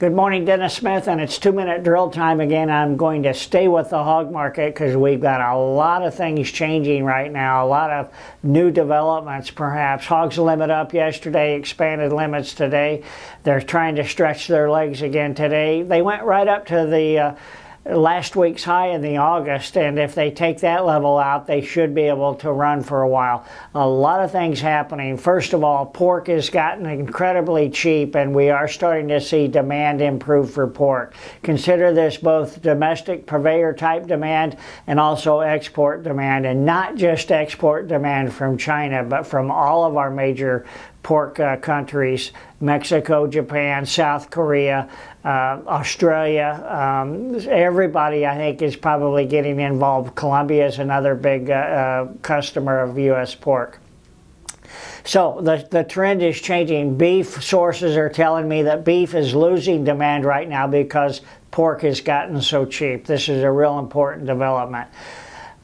Good morning, Dennis Smith, and it's two minute drill time again. I'm going to stay with the hog market because we've got a lot of things changing right now, a lot of new developments perhaps. Hogs limit up yesterday, expanded limits today. They're trying to stretch their legs again today. They went right up to the uh, last week's high in the August, and if they take that level out, they should be able to run for a while. A lot of things happening. First of all, pork has gotten incredibly cheap, and we are starting to see demand improve for pork. Consider this both domestic purveyor type demand and also export demand, and not just export demand from China, but from all of our major pork uh, countries Mexico, Japan, South Korea, uh, Australia. Um, everybody, I think, is probably getting involved. Colombia is another big uh, uh customer of U.S. pork. So the, the trend is changing. Beef sources are telling me that beef is losing demand right now because pork has gotten so cheap. This is a real important development.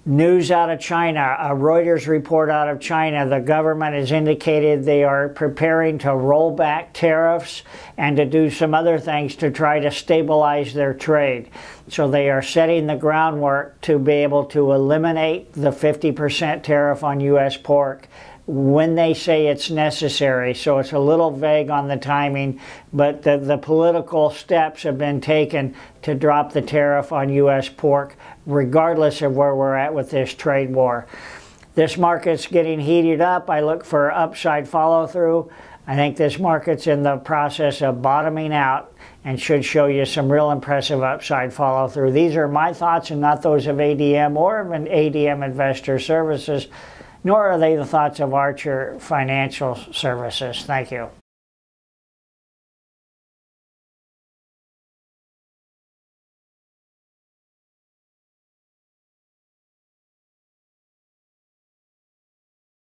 News out of China, a Reuters report out of China, the government has indicated they are preparing to roll back tariffs and to do some other things to try to stabilize their trade. So they are setting the groundwork to be able to eliminate the 50% tariff on U.S. pork when they say it's necessary. So it's a little vague on the timing, but the, the political steps have been taken to drop the tariff on U.S. pork, regardless of where we're at with this trade war. This market's getting heated up. I look for upside follow through. I think this market's in the process of bottoming out and should show you some real impressive upside follow through. These are my thoughts and not those of ADM or of an ADM Investor Services nor are they the thoughts of Archer Financial Services. Thank you.